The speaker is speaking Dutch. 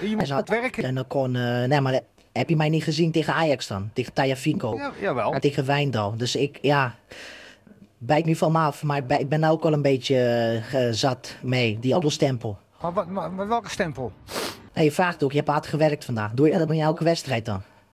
Je moet hard werken. En dan kon, eh, nee, maar heb je mij niet gezien tegen Ajax dan? Tegen Tajafico? Ja, jawel. En tegen Wijndal. Dus ik, ja, bijt nu van me af. Maar ik ben- nou ook al een beetje eh, zat mee. Die stempel. Maar, maar, welke stempel? Nou, je vraagt ook, je hebt hard gewerkt vandaag. Doe je dat bij elke wedstrijd dan?